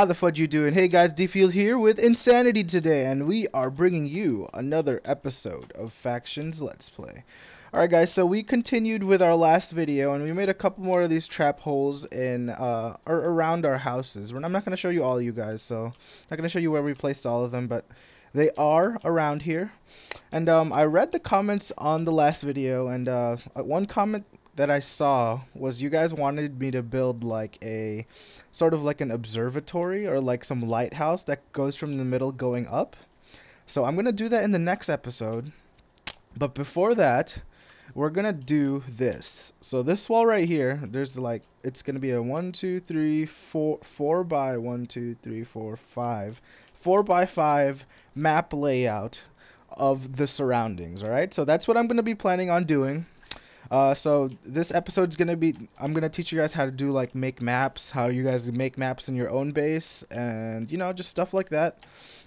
How the fudge you doing? Hey guys, Dfield here with Insanity today, and we are bringing you another episode of Factions Let's Play. Alright guys, so we continued with our last video, and we made a couple more of these trap holes in, uh, or around our houses. I'm not going to show you all you guys, so I'm not going to show you where we placed all of them, but they are around here. And um, I read the comments on the last video, and uh, one comment that I saw was you guys wanted me to build like a sort of like an observatory or like some lighthouse that goes from the middle going up. So I'm going to do that in the next episode. But before that, we're going to do this. So this wall right here, there's like, it's going to be a 1, 2, 3, 4, 4 by 1, 2, 3, 4, 5, 4 by 5 map layout of the surroundings, alright? So that's what I'm going to be planning on doing. Uh, so this episode is gonna be I'm gonna teach you guys how to do like make maps, how you guys make maps in your own base, and you know just stuff like that.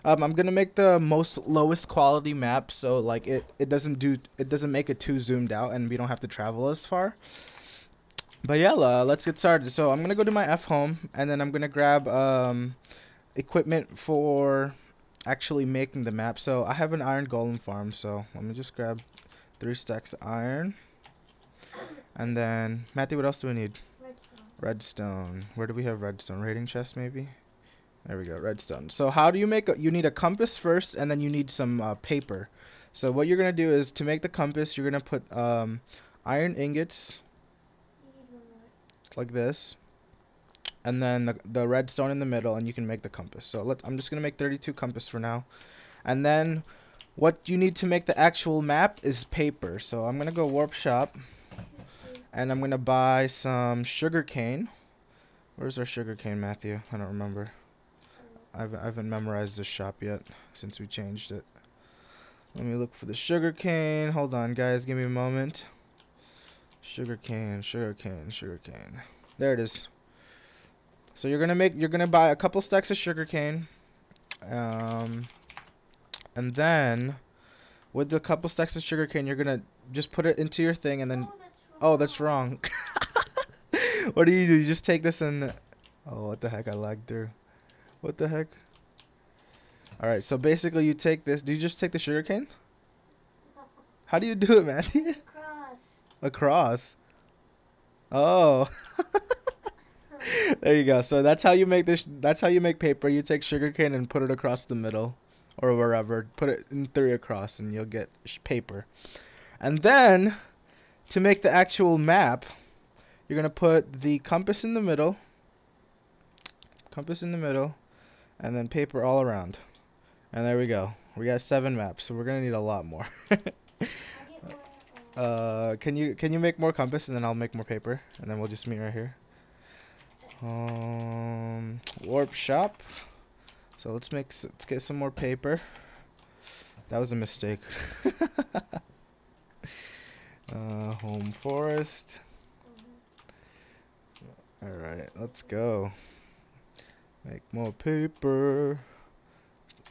Um, I'm gonna make the most lowest quality map, so like it it doesn't do it doesn't make it too zoomed out, and we don't have to travel as far. But yeah, uh, let's get started. So I'm gonna go to my F home, and then I'm gonna grab um, equipment for actually making the map. So I have an iron golem farm, so let me just grab three stacks of iron. And then, Matthew, what else do we need? Redstone. Redstone. Where do we have redstone? Raiding chest, maybe? There we go, redstone. So how do you make a, you need a compass first, and then you need some uh, paper. So what you're going to do is, to make the compass, you're going to put um, iron ingots, like this, and then the, the redstone in the middle, and you can make the compass. So let, I'm just going to make 32 compass for now. And then, what you need to make the actual map is paper. So I'm going to go warp shop and I'm gonna buy some sugar cane. Where's our sugar cane, Matthew? I don't remember. I've, I haven't memorized this shop yet since we changed it. Let me look for the sugar cane. Hold on, guys. Give me a moment. Sugar cane, sugar cane, sugar cane. There it is. So you're gonna make, you're gonna buy a couple stacks of sugar cane, um, and then with the couple stacks of sugar cane, you're gonna just put it into your thing, and then Oh, that's wrong. what do you do? You just take this and... Oh, what the heck? I lagged through. What the heck? Alright, so basically you take this. Do you just take the sugar cane? How do you do it, Matthew? Across. Across. Oh. there you go. So that's how you make this. That's how you make paper. You take sugar cane and put it across the middle, or wherever. Put it in three across, and you'll get paper. And then to make the actual map, you're going to put the compass in the middle, compass in the middle, and then paper all around. And there we go. We got seven maps, so we're going to need a lot more. uh, can you can you make more compass and then I'll make more paper and then we'll just meet right here. Um, warp shop. So let's make let's get some more paper. That was a mistake. Uh, home forest. Mm-hmm. Alright, let's go. Make more paper.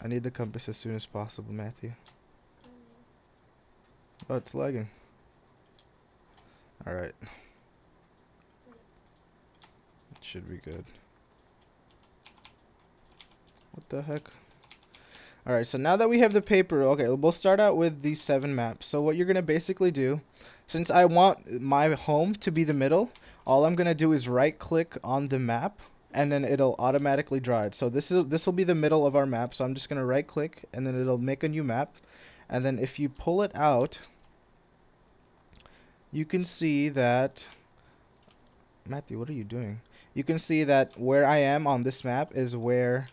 I need the compass as soon as possible, Matthew. Oh, it's lagging. Alright. It should be good. What the heck? Alright, so now that we have the paper, okay, we'll start out with these seven maps. So what you're going to basically do since I want my home to be the middle, all I'm going to do is right click on the map and then it'll automatically draw it. So this is this will be the middle of our map. So I'm just going to right click and then it'll make a new map. And then if you pull it out, you can see that Matthew, what are you doing? You can see that where I am on this map is where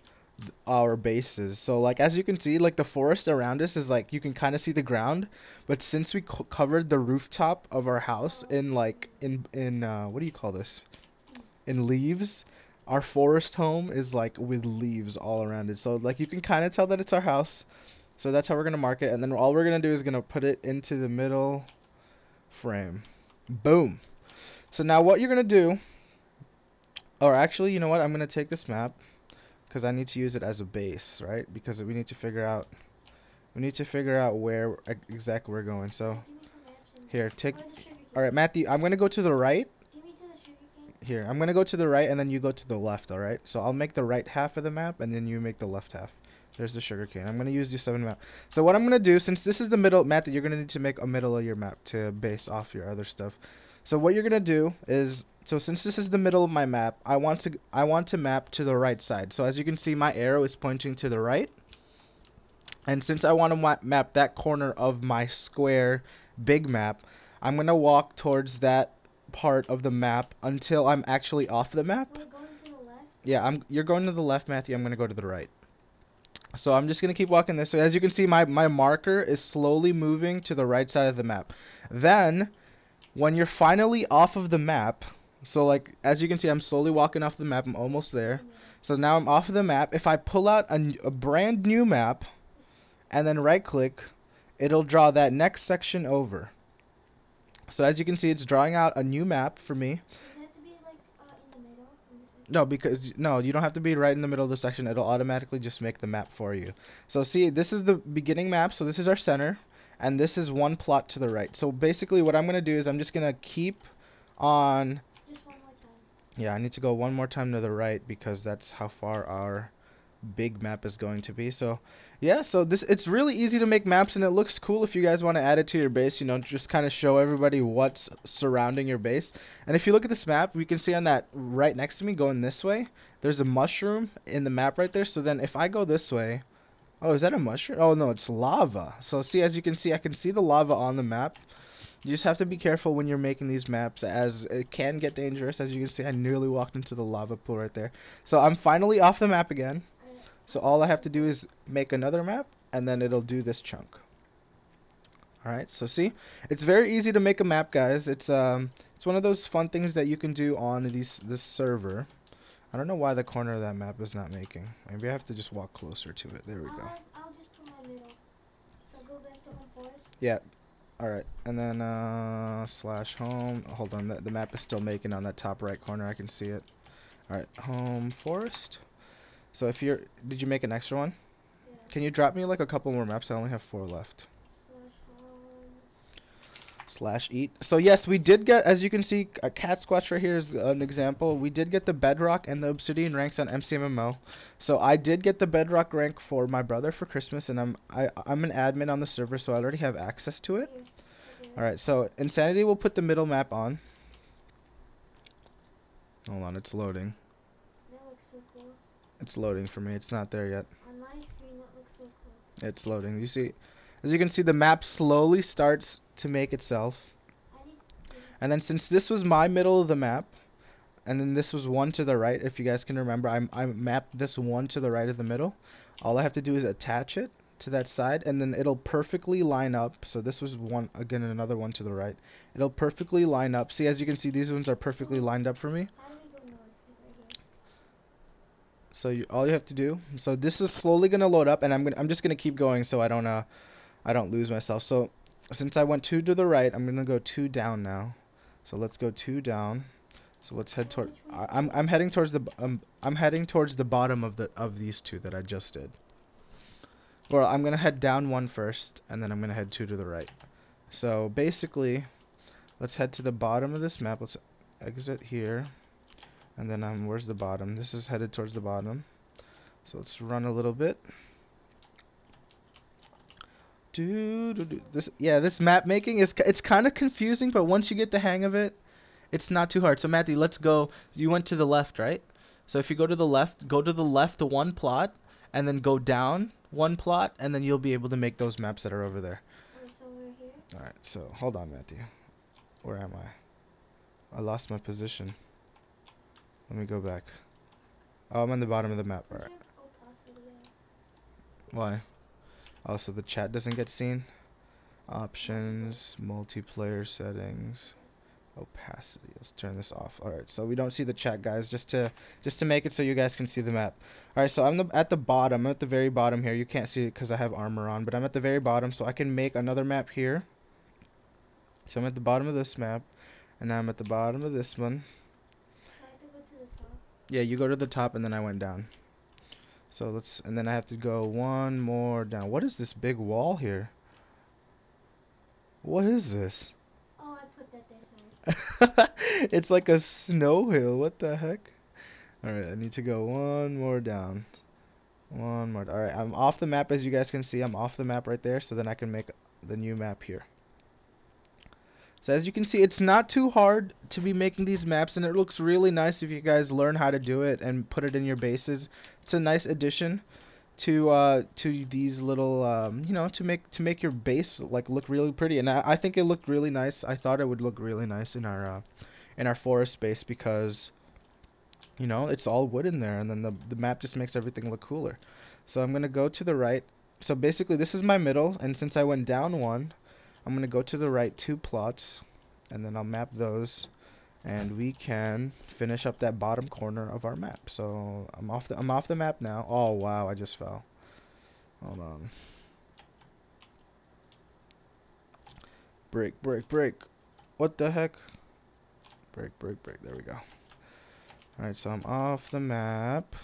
our bases. So like as you can see, like the forest around us is like you can kind of see the ground, but since we co covered the rooftop of our house in like in in uh, what do you call this? In leaves, our forest home is like with leaves all around it. So like you can kind of tell that it's our house. So that's how we're gonna mark it, and then all we're gonna do is gonna put it into the middle frame. Boom. So now what you're gonna do, or actually, you know what? I'm gonna take this map because I need to use it as a base, right? Because we need to figure out we need to figure out where exactly we're going. So here, take. All right, Matthew. I'm gonna go to the right. here. I'm gonna go to the right and then you go to the left, alright? So I'll make the right half of the map and then you make the left half. There's the sugar cane. I'm gonna use the seven map. So what I'm gonna do, since this is the middle Matthew, you're gonna need to make a middle of your map to base off your other stuff. So what you're gonna do is, so since this is the middle of my map, I want to I want to map to the right side. So as you can see, my arrow is pointing to the right. And since I want to map that corner of my square big map, I'm gonna walk towards that part of the map until I'm actually off the map. Yeah, I'm. You're going to the left, Matthew. I'm gonna go to the right. So I'm just gonna keep walking this. So as you can see, my my marker is slowly moving to the right side of the map. Then, when you're finally off of the map, so like as you can see, I'm slowly walking off the map. I'm almost there. So now I'm off of the map. If I pull out a, a brand new map, and then right click, it'll draw that next section over. So as you can see, it's drawing out a new map for me. No, because no, you don't have to be right in the middle of the section. It'll automatically just make the map for you. So see, this is the beginning map. So this is our center, and this is one plot to the right. So basically, what I'm gonna do is I'm just gonna keep on. Yeah, I need to go one more time to the right because that's how far our big map is going to be. So yeah, so this it's really easy to make maps and it looks cool if you guys want to add it to your base, you know, just kind of show everybody what's surrounding your base. And if you look at this map, we can see on that right next to me going this way, there's a mushroom in the map right there. So then if I go this way, oh, is that a mushroom? Oh no, it's lava. So see, as you can see, I can see the lava on the map. You just have to be careful when you're making these maps as it can get dangerous. As you can see, I nearly walked into the lava pool right there. So I'm finally off the map again. So all I have to do is make another map and then it'll do this chunk. Alright, so see, it's very easy to make a map, guys. It's um, it's one of those fun things that you can do on these this server. I don't know why the corner of that map is not making. Maybe I have to just walk closer to it. There we go. I'll just put my middle. So go back to home forest. Yeah. Alright, and then uh, slash home. Hold on, the, the map is still making on that top right corner. I can see it. Alright, home forest. So if you're, did you make an extra one? Yeah. Can you drop me like a couple more maps? I only have four left. Slash eat. So yes, we did get, as you can see, a cat squatch right here is an example. We did get the bedrock and the obsidian ranks on MCMMO. So I did get the bedrock rank for my brother for Christmas, and I'm I I'm an admin on the server, so I already have access to it. All right, so insanity will put the middle map on. Hold on, it's loading. That looks so cool. It's loading for me. It's not there yet. On my screen, that looks so cool. It's loading. You see, as you can see, the map slowly starts to make itself. And then since this was my middle of the map, and then this was one to the right, if you guys can remember, I, I mapped this one to the right of the middle. All I have to do is attach it to that side, and then it'll perfectly line up. So this was one, again, another one to the right. It'll perfectly line up. See, as you can see, these ones are perfectly lined up for me. So you, all you have to do. So this is slowly gonna load up, and I'm gonna I'm just gonna keep going so I don't uh I don't lose myself. So since I went two to the right, I'm gonna go two down now. So let's go two down. So let's head toward. I'm I'm heading towards the um, I'm heading towards the bottom of the of these two that I just did. Well, I'm gonna head down one first, and then I'm gonna head two to the right. So basically, let's head to the bottom of this map. Let's exit here. And then um, where's the bottom? This is headed towards the bottom. So let's run a little bit. Do, do, do. This yeah, this map making is it's kind of confusing, but once you get the hang of it, it's not too hard. So Matthew, let's go. You went to the left, right? So if you go to the left, go to the left one plot, and then go down one plot, and then you'll be able to make those maps that are over there. So we're here. All right. So hold on, Matthew. Where am I? I lost my position. Let me go back. Oh, I'm on the bottom of the map. All right. your opacity at. Why? Oh, so the chat doesn't get seen. Options, multiplayer settings, opacity. Let's turn this off. All right, so we don't see the chat, guys, just to just to make it so you guys can see the map. All right, so I'm the, at the bottom. I'm at the very bottom here. You can't see it because I have armor on, but I'm at the very bottom, so I can make another map here. So I'm at the bottom of this map, and now I'm at the bottom of this one. I have to go to the top. Yeah, you go to the top, and then I went down. So let's, and then I have to go one more down. What is this big wall here? What is this? Oh, I put that there. Sorry. it's like a snow hill. What the heck? Alright, I need to go one more down. One more. Alright, I'm off the map as you guys can see. I'm off the map right there so then I can make the new map here. So as you can see, it's not too hard to be making these maps and it looks really nice if you guys learn how to do it and put it in your bases. It's a nice addition to uh, to these little um, you know to make to make your base like look really pretty. And I, I think it looked really nice. I thought it would look really nice in our uh, in our forest space because you know it's all wood in there and then the, the map just makes everything look cooler. So I'm gonna go to the right. So basically this is my middle and since I went down one I'm gonna go to the right two plots and then I'll map those and we can finish up that bottom corner of our map. So I'm off the I'm off the map now. Oh wow, I just fell. Hold on. Break, break, break. What the heck? Break, break, break. There we go. Alright, so I'm off the map.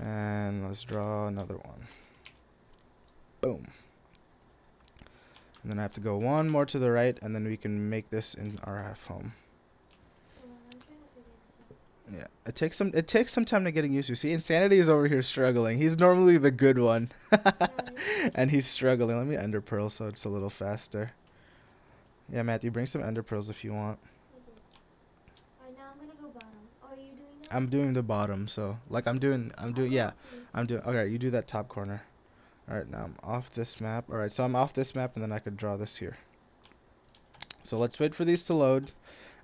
And let's draw another one. Boom. And then I have to go one more to the right, and then we can make this in our half home. Yeah, it takes some it takes some time to getting used to. See, Insanity is over here struggling. He's normally the good one, and he's struggling. Let me ender pearl so it's a little faster. Yeah, Matthew, bring some ender pearls if you want. I'm doing the bottom, so like I'm doing I'm doing yeah, I'm doing okay. You do that top corner. Alright, now I'm off this map. Alright, so I'm off this map and then I could draw this here. So let's wait for these to load.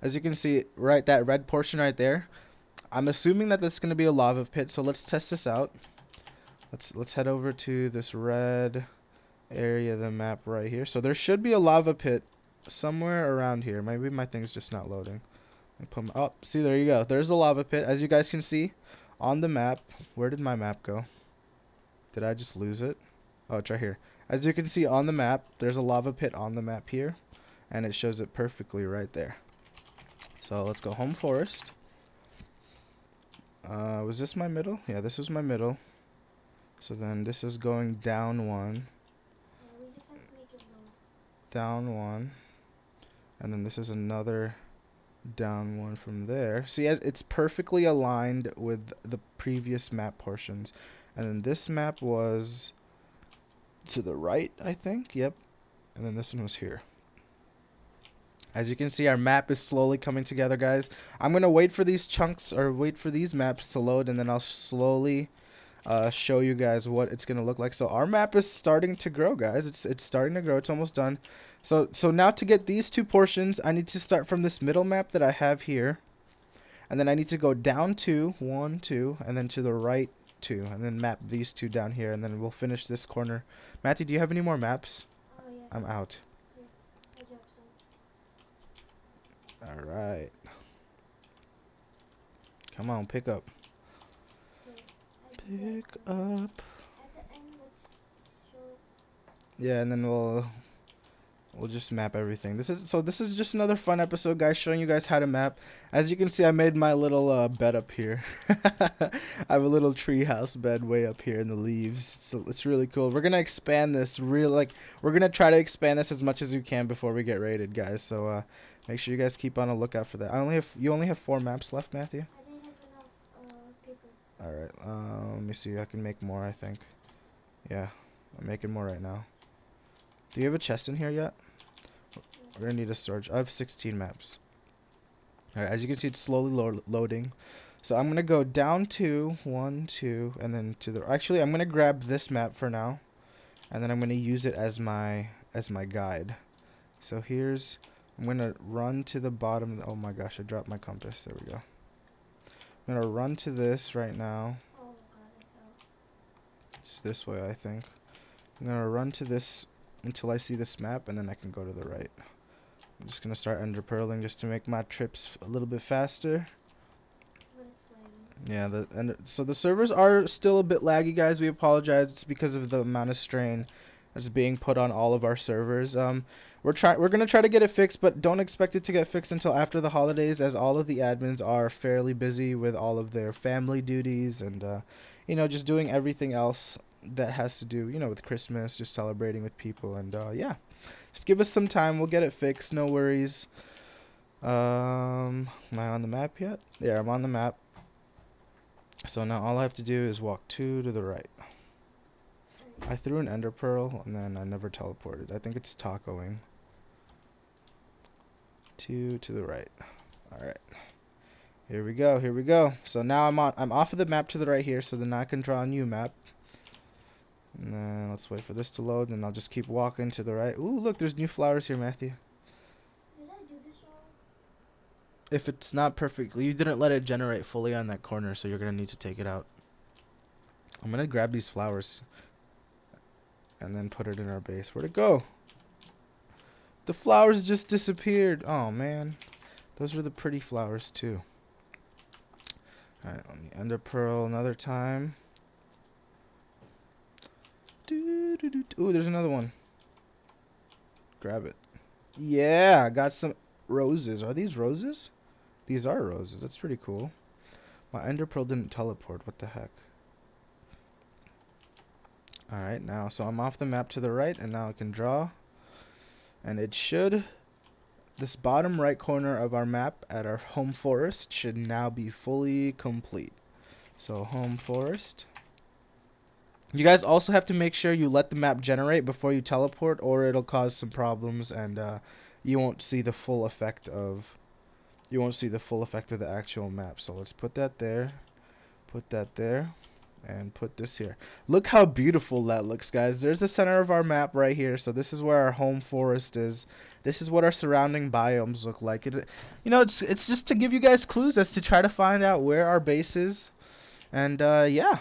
As you can see, right, that red portion right there, I'm assuming that that's going to be a lava pit, so let's test this out. Let's let's head over to this red area of the map right here. So there should be a lava pit somewhere around here. Maybe my thing's just not loading. put my, oh, see, there you go. There's a lava pit. As you guys can see on the map, where did my map go? Did I just lose it? Oh, it's right here. As you can see on the map, there's a lava pit on the map here, and it shows it perfectly right there. So let's go home forest. Uh, was this my middle? Yeah, this was my middle. So then this is going down one. Down one. And then this is another down one from there. See, it's perfectly aligned with the previous map portions. And then this map was to the right, I think. Yep. And then this one was here. As you can see, our map is slowly coming together, guys. I'm going to wait for these chunks, or wait for these maps to load, and then I'll slowly uh, show you guys what it's going to look like. So our map is starting to grow, guys. It's it's starting to grow. It's almost done. So, so now to get these two portions, I need to start from this middle map that I have here. And then I need to go down two, one, two, and then to the right two, and then map these two down here, and then we'll finish this corner. Matthew, do you have any more maps? Oh, yeah. I'm out. Alright. Come on, pick up. Pick up. Yeah, and then we'll we'll just map everything. This is so this is just another fun episode, guys, showing you guys how to map. As you can see, I made my little uh, bed up here. I have a little treehouse bed way up here in the leaves. So it's really cool. We're gonna expand this real like we're gonna try to expand this as much as we can before we get rated, guys. So uh, make sure you guys keep on a lookout for that. I only have you only have four maps left, Matthew. Uh, All right. Uh, let me see. I can make more. I think. Yeah, I'm making more right now. Do you have a chest in here yet? We're gonna need a storage. I have 16 maps. Alright, as you can see, it's slowly lo loading. So I'm gonna go down to one, two, and then to the. Actually, I'm gonna grab this map for now, and then I'm gonna use it as my as my guide. So here's. I'm gonna run to the bottom. Oh my gosh, I dropped my compass. There we go. I'm gonna run to this right now. Oh It's this way, I think. I'm gonna run to this until I see this map, and then I can go to the right. I'm just gonna start ender pearling just to make my trips a little bit faster. Yeah, the and so the servers are still a bit laggy, guys. We apologize. It's because of the amount of strain that's being put on all of our servers. Um, we're trying we're gonna try to get it fixed, but don't expect it to get fixed until after the holidays, as all of the admins are fairly busy with all of their family duties and uh, you know just doing everything else that has to do you know with Christmas, just celebrating with people, and uh, yeah, just give us some time. We'll get it fixed. No worries. Um, am I on the map yet? Yeah, I'm on the map. So now all I have to do is walk two to the right. I threw an ender pearl and then I never teleported. I think it's tacoing. Two to the right. Alright. Here we go, here we go. So now I'm on I'm off of the map to the right here, so then I can draw a new map. And then let's wait for this to load and I'll just keep walking to the right. Ooh, look, there's new flowers here, Matthew. Did I do this wrong? If it's not perfectly, you didn't let it generate fully on that corner, so you're gonna need to take it out. I'm gonna grab these flowers and then put it in our base. Where'd it go? The flowers just disappeared. Oh man, those were the pretty flowers too. All right, let me ender pearl another time. Ooh, there's another one. Grab it. Yeah, I got some roses. Are these roses? These are roses. That's pretty cool. My ender pearl didn't teleport. What the heck? Alright, now, so I'm off the map to the right, and now I can draw. And it should, this bottom right corner of our map at our home forest should now be fully complete. So, home forest. You guys also have to make sure you let the map generate before you teleport, or it'll cause some problems, and uh, you won't see the full effect of, you won't see the full effect of the actual map. So let's put that there, put that there and put this here. Look how beautiful that looks, guys. There's the center of our map right here. So this is where our home forest is. This is what our surrounding biomes look like. It, you know, it's it's just to give you guys clues as to try to find out where our base is. And uh, yeah,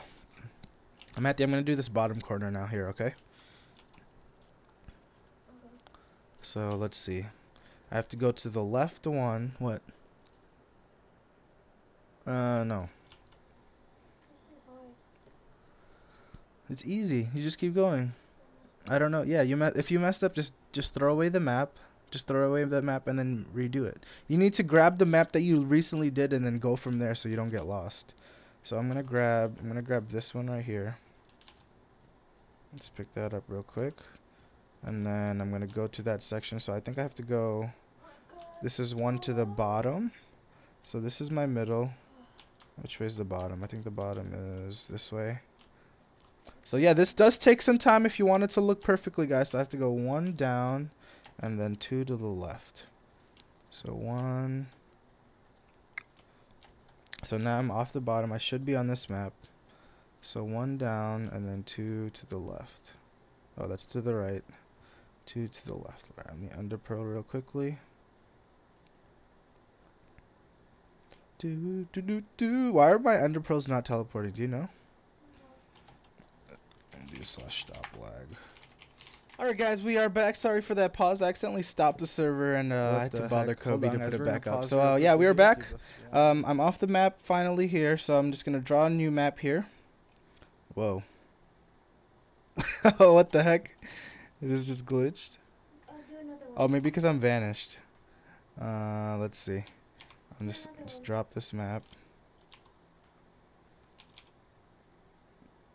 Matthew, I'm gonna do this bottom corner now here, okay? So let's see. I have to go to the left one. What? Uh, no. It's easy. You just keep going. I don't know. Yeah, you if you messed up, just just throw away the map. Just throw away the map and then redo it. You need to grab the map that you recently did and then go from there so you don't get lost. So I'm gonna grab I'm gonna grab this one right here. Let's pick that up real quick. And then I'm gonna go to that section. So I think I have to go this is one to the bottom. So this is my middle. Which way is the bottom? I think the bottom is this way. So yeah, this does take some time if you want it to look perfectly, guys. So I have to go one down and then two to the left. So one. So now I'm off the bottom. I should be on this map. So one down and then two to the left. Oh, that's to the right. Two to the left. Right, let me ender pearl real quickly. Do, do, do, do. Why are my ender pearls not teleporting? Do you know? do slash stop lag. Alright guys, we are back. Sorry for that pause. I accidentally stopped the server and uh, I had to bother Kobe to put it back up. So uh, yeah, we are back. Um, I'm off the map finally here, so I'm just gonna draw a new map here. Whoa. what the heck? Is this just glitched? I'll do another one. Oh, maybe because I'm vanished. Uh, let's see. I'm just just drop this map.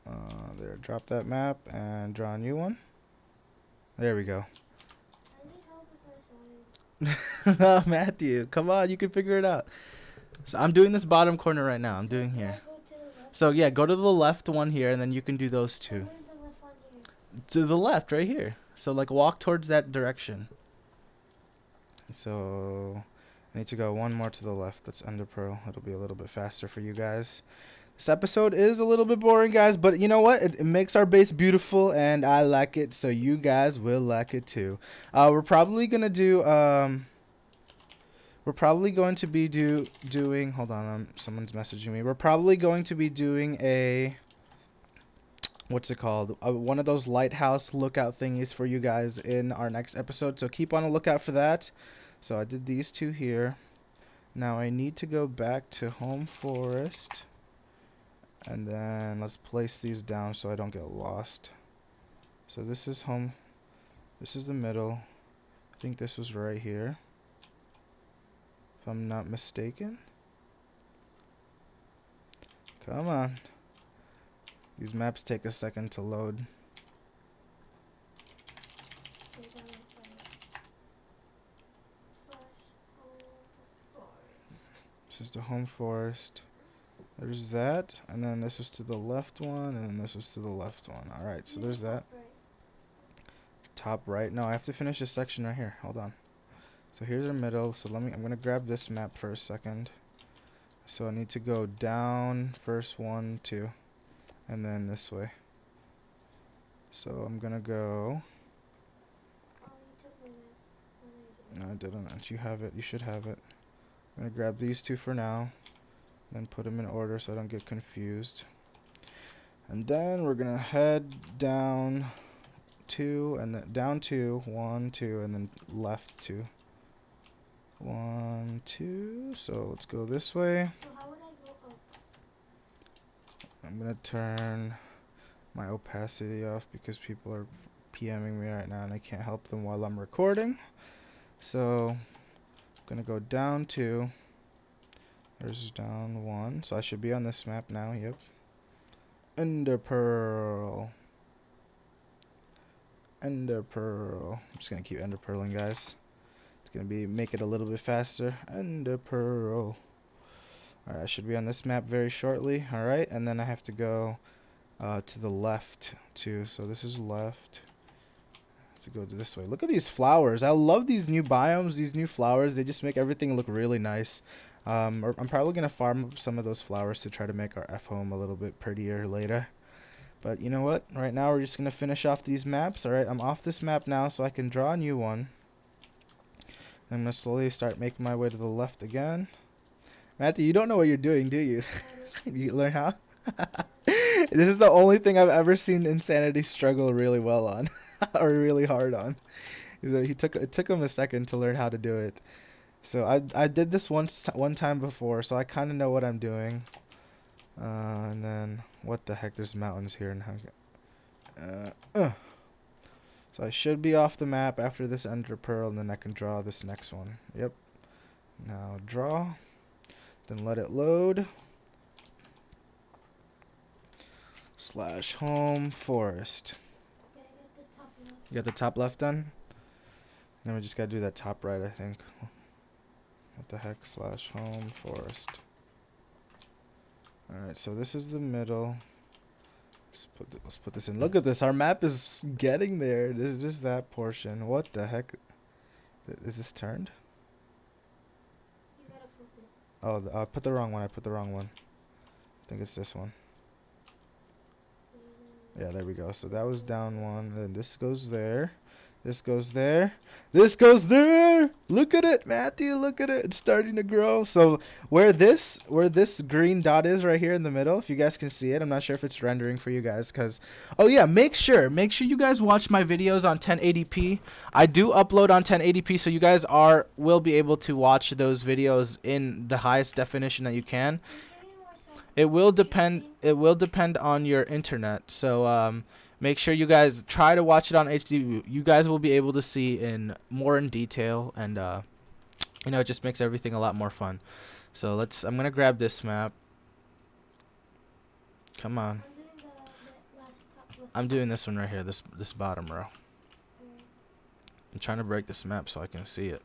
Uh, there, drop that map and draw a new one. There we go. I need help with my slides. Matthew, come on, you can figure it out. So I'm doing this bottom corner right now. I'm doing So, do I here. go to the left? So yeah, go to the left one here, and then you can do those two. Where's the left one here? To the left, right here. So like walk towards that direction. So I need to go one more to the left. That's ender pearl. It'll be a little bit faster for you guys. This episode is a little bit boring, guys, but you know what? It, it makes our base beautiful, and I like it, so you guys will like it too. Uh, we're probably gonna do um. We're probably going to be do doing. Hold on, um, someone's messaging me. We're probably going to be doing a what's it called? Uh, one of those lighthouse lookout thingies for you guys in our next episode. So keep on a lookout for that. So I did these two here. Now I need to go back to home forest. And then let's place these down so I don't get lost. So this is home. This is the middle. I think this was right here. If I'm not mistaken. Come on. These maps take a second to load. This is the home forest. There's that, and then this is to the left one, and then this is to the left one. All right, so there's that. Top right. No, I have to finish this section right here. Hold on. So here's our middle. So let me. I'm gonna grab this map for a second. So I need to go down first one, two, and then this way. So I'm go. My map. Oh, no, I didn't. You have it. You should have it. I'm gonna grab these two for now, then put them in order so I don't get confused. And then we're gonna head down two, and then down two, one, two, and then left two. One, two. So let's go this way. So how would I go up? I'm gonna turn my opacity off because people are PMing me right now and I can't help them while I'm recording. So I'm gonna go down two. There's down one. So I should be on this map now, yep. Ender Pearl. Ender Pearl. I'm just gonna keep Ender Pearling guys. Gonna be make it a little bit faster. Ender Pearl. Alright, I should be on this map very shortly. Alright, and then I have to go uh, to the left too. So this is left. To go to this way. Look at these flowers. I love these new biomes, these new flowers. They just make everything look really nice. Um, I'm probably gonna farm up some of those flowers to try to make our F home a little bit prettier later. But you know what? Right now we're just gonna finish off these maps. Alright, I'm off this map now so I can draw a new one. I'm gonna slowly start making my way to the left again. Matthew, you don't know what you're doing, do you? you learn how? this is the only thing I've ever seen Insanity struggle really well on, or really hard on. He took it took him a second to learn how to do it. So I I did this once one time before, so I kind of know what I'm doing. Uh, and then what the heck? There's mountains here and how? Uh, uh. So I should be off the map after this Ender Pearl, and then I can draw this next one. Yep. Now draw. Then let it load. Slash home forest. You got the top left done? Then we just gotta do that top right, I think. What the heck? Slash home forest. Alright, so this is the middle. Let's put, let's put this in. Look at this. Our map is getting there. This is just that portion. What the heck? Is this turned? Oh, I put the wrong one. I put the wrong one. I think it's this one. Yeah, there we go. So that was down one. Then this goes there. This goes there. This goes there. Look at it, Matthew. Look at it. It's starting to grow. So where this where this green dot is right here in the middle, if you guys can see it, I'm not sure if it's rendering for you guys cuz Oh yeah, make sure. Make sure you guys watch my videos on 1080p. I do upload on 1080p so you guys are will be able to watch those videos in the highest definition that you can. It will depend. It will depend on your internet. So um, make sure you guys try to watch it on HD. You guys will be able to see in more in detail, and uh, you know, it just makes everything a lot more fun. So let's. I'm gonna grab this map. Come on. I'm doing this one right here. This this bottom row. I'm trying to break this map so I can see it.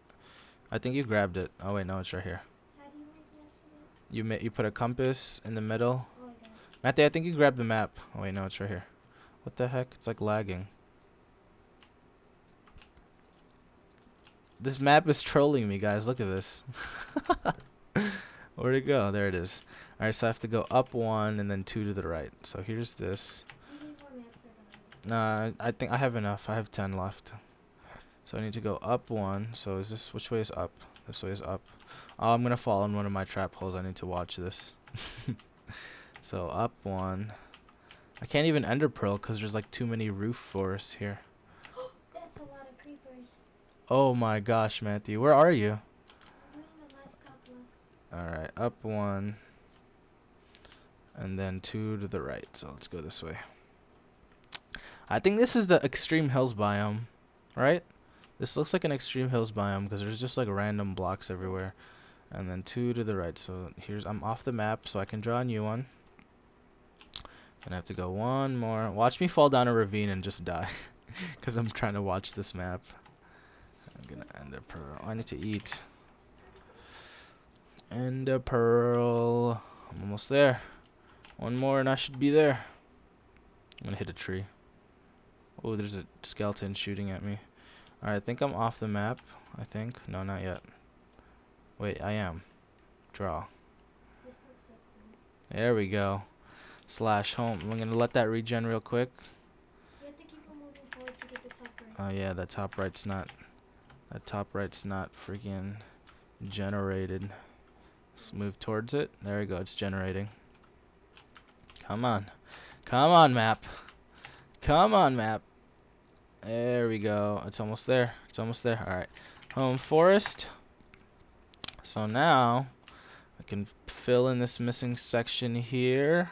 I think you grabbed it. Oh wait, no, it's right here. You? You put a compass in the middle. Matthew, I think you grabbed the map. Oh wait, no, it's right here. What the heck? It's like lagging. This map is trolling me, guys. Look at this. Where'd it go? There it is. Alright, so I have to go up one and then two to the right. So here's this. Nah, I think I have enough. I have 10 left. So I need to go up one. So is this, which way is up? This way is up. Oh, I'm gonna fall in one of my trap holes. I need to watch this. so up one. I can't even ender pearl because there's like too many roof forests here. That's a lot of creepers. Oh my gosh, Matthew, where are you? Doing the last top. Alright, up one. And then two to the right. So let's go this way. I think this is the extreme hills biome, right? This looks like an extreme hills biome because there's just like random blocks everywhere. And then two to the right. So here's I'm off the map so I can draw a new one. And I have to go one more. Watch me fall down a ravine and just die. Because I'm trying to watch this map. I'm gonna end up. Oh, I need to eat. Ender pearl. I'm almost there. One more and I should be there. I'm gonna hit a tree. Oh, there's a skeleton shooting at me. Alright, I think I'm off the map. I think. No, not yet. Wait, I am. Draw. This looks so cool. There we go. Slash home. I'm gonna let that regen real quick. You have to keep on moving forward to get the top right. Oh yeah, that top right's not. That top right's not freaking generated. Let's move towards it. There we go. It's generating. Come on. Come on, map. Come on, map. There we go. It's almost there. It's almost there. Alright. Home forest. So now I can fill in this missing section here.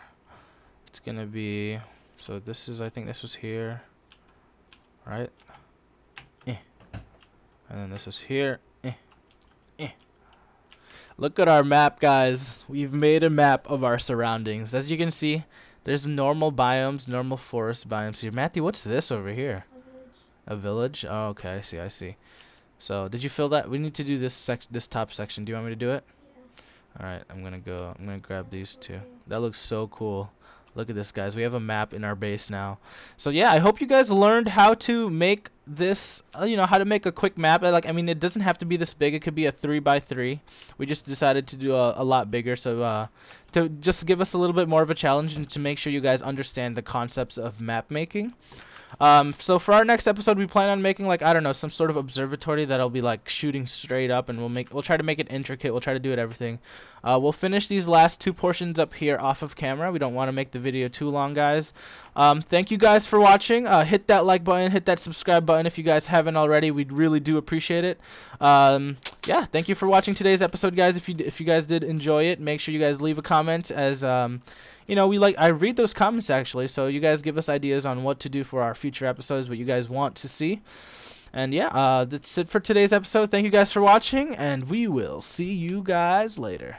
It's gonna be so this is I think this was here. Right? Eh. And then this is here. Eh. Eh. Look at our map, guys. We've made a map of our surroundings. As you can see, there's normal biomes, normal forest biomes here. Matthew, what's this over here? A village. A village? Oh, okay, I see, I see. So, did you fill that? We need to do this sec this top section. Do you want me to do it? Yeah. All right, I'm gonna go. I'm gonna grab these two. That looks so cool. Look at this, guys. We have a map in our base now. So yeah, I hope you guys learned how to make this. Uh, you know how to make a quick map. Uh, Like I mean, it doesn't have to be this big. It could be a three by three. We just decided to do a, a lot bigger, so uh, to just give us a little bit more of a challenge and to make sure you guys understand the concepts of map making. Um, so for our next episode, we plan on making like I don't know some sort of observatory that'll be like shooting straight up, and we'll make we'll try to make it intricate. We'll try to do it everything. Uh, we'll finish these last two portions up here off of camera. We don't want to make the video too long, guys. Um, thank you guys for watching. Uh, hit that like button, hit that subscribe button if you guys haven't already. We really do appreciate it. Um, yeah, thank you for watching today's episode, guys. If you if you guys did enjoy it, make sure you guys leave a comment as um, you know, we like I read those comments actually, so you guys give us ideas on what to do for our future episodes, what you guys want to see. And yeah, uh, that's it for today's episode. Thank you guys for watching, and we will see you guys later.